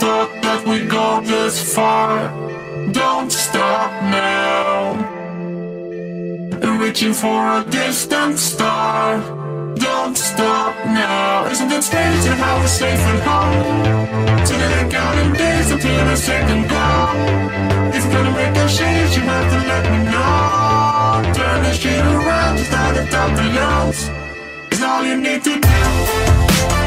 thought that we'd go this far. Don't stop now. Reaching for a distant star. Don't stop now. Isn't it strange to how we're safe and home? To the counting days until the second call If you're gonna make a change you have to let me know. Turn the shit around, just out of the else Is all you need to do.